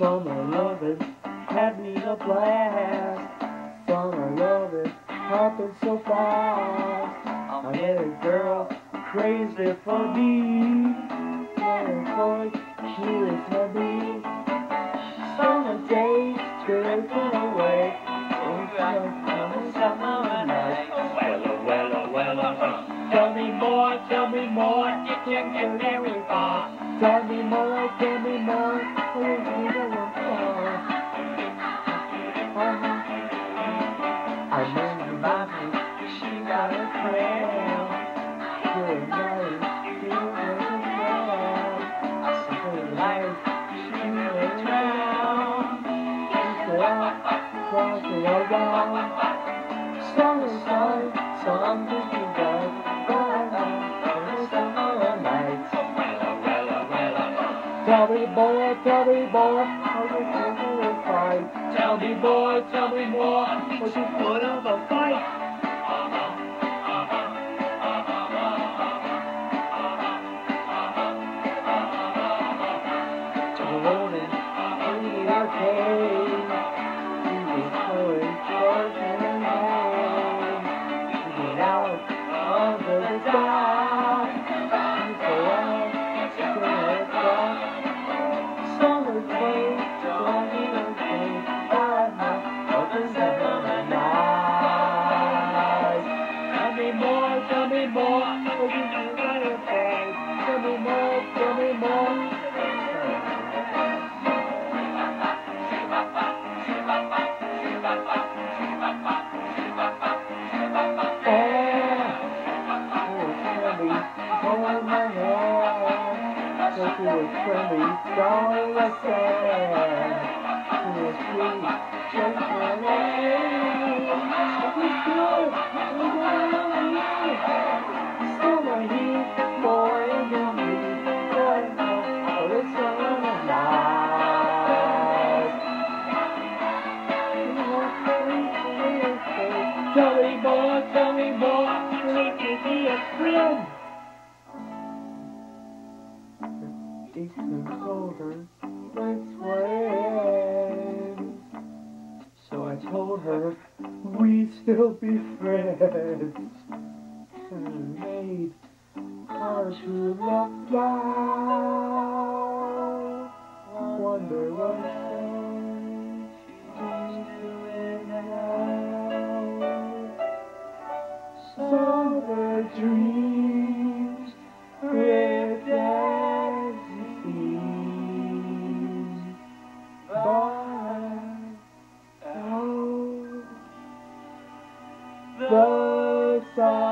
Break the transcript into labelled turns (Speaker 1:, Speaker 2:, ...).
Speaker 1: Summer loving had me a blast. Summer loving happened so fast. I met a girl crazy for me. Boy, she was heavy. More. Did you get very far? Tell me more, tell me more. Oh, you know I'm far. Uh-huh. I you love me. She got a friend. Good night. You make a man. I her life. She around. Summertime. Tell me boy, tell me boy, how you a fight. Tell me boy, tell me more, how you put up a fight. Oh, you Tell me more, tell me more, let me be a friend. Eastern soldier, let's win. So I told her we'd still be friends. And made our true love fly. Wonder what 사